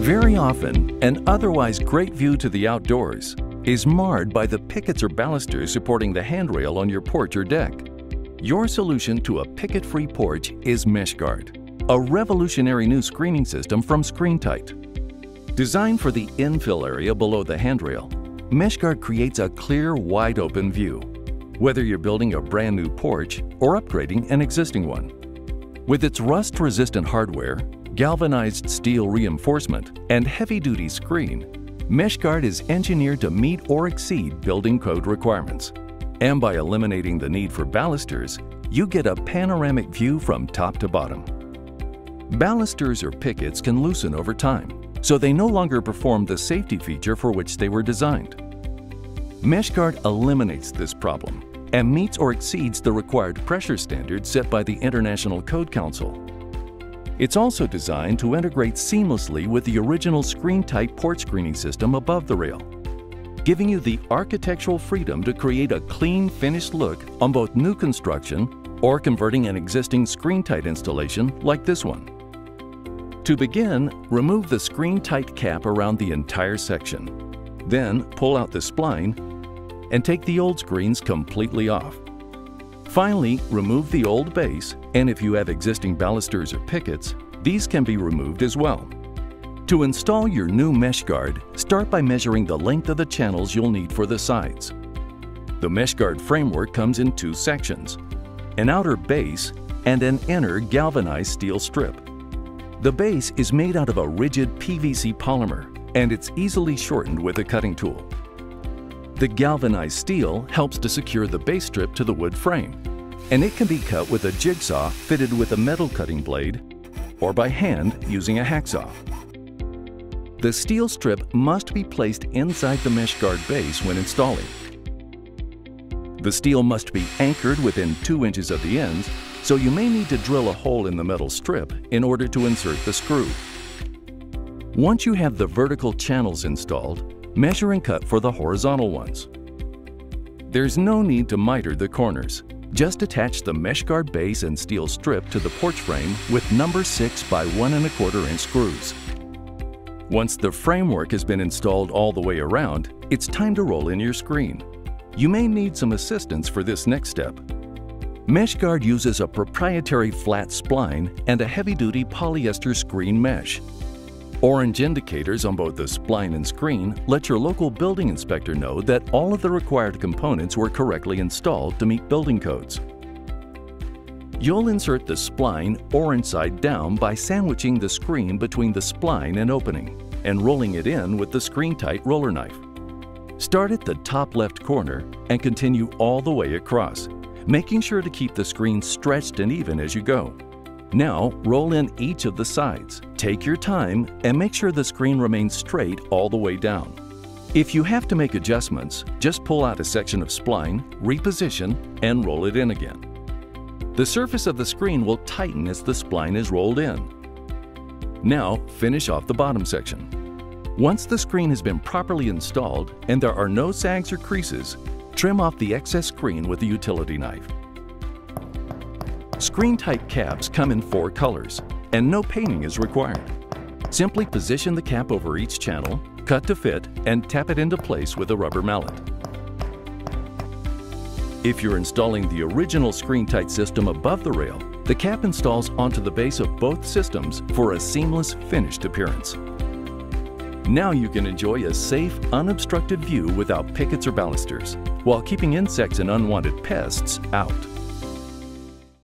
Very often, an otherwise great view to the outdoors is marred by the pickets or balusters supporting the handrail on your porch or deck. Your solution to a picket-free porch is MeshGuard, a revolutionary new screening system from ScreenTight. Designed for the infill area below the handrail, MeshGuard creates a clear, wide-open view, whether you're building a brand new porch or upgrading an existing one. With its rust-resistant hardware, galvanized steel reinforcement, and heavy-duty screen, MeshGuard is engineered to meet or exceed building code requirements. And by eliminating the need for balusters, you get a panoramic view from top to bottom. Balusters or pickets can loosen over time, so they no longer perform the safety feature for which they were designed. MeshGuard eliminates this problem and meets or exceeds the required pressure standards set by the International Code Council. It's also designed to integrate seamlessly with the original ScreenTight porch screening system above the rail, giving you the architectural freedom to create a clean, finished look on both new construction or converting an existing ScreenTight installation like this one. To begin, remove the ScreenTight cap around the entire section. Then pull out the spline and take the old screens completely off. Finally, remove the old base, and if you have existing balusters or pickets, these can be removed as well. To install your new MeshGuard, start by measuring the length of the channels you'll need for the sides. The MeshGuard framework comes in two sections, an outer base and an inner galvanized steel strip. The base is made out of a rigid PVC polymer and it's easily shortened with a cutting tool. The galvanized steel helps to secure the base strip to the wood frame, and it can be cut with a jigsaw fitted with a metal cutting blade or by hand using a hacksaw. The steel strip must be placed inside the MeshGuard base when installing. The steel must be anchored within 2 inches of the ends so you may need to drill a hole in the metal strip in order to insert the screw. Once you have the vertical channels installed, measure and cut for the horizontal ones. There's no need to miter the corners. Just attach the MeshGuard base and steel strip to the porch frame with number 6 by 1 and a quarter inch screws. Once the framework has been installed all the way around, it's time to roll in your screen. You may need some assistance for this next step. MeshGuard uses a proprietary flat spline and a heavy-duty polyester screen mesh. Orange indicators on both the spline and screen let your local building inspector know that all of the required components were correctly installed to meet building codes. You'll insert the spline orange side down by sandwiching the screen between the spline and opening and rolling it in with the ScreenTight roller knife. Start at the top left corner and continue all the way across, making sure to keep the screen stretched and even as you go. Now, roll in each of the sides. Take your time and make sure the screen remains straight all the way down. If you have to make adjustments, just pull out a section of spline, reposition, and roll it in again. The surface of the screen will tighten as the spline is rolled in. Now, finish off the bottom section. Once the screen has been properly installed and there are no sags or creases, trim off the excess screen with a utility knife. ScreenTight caps come in four colors, and no painting is required. Simply position the cap over each channel, cut to fit, and tap it into place with a rubber mallet. If you're installing the original ScreenTight system above the rail, the cap installs onto the base of both systems for a seamless finished appearance. Now you can enjoy a safe, unobstructed view without pickets or balusters, while keeping insects and unwanted pests out.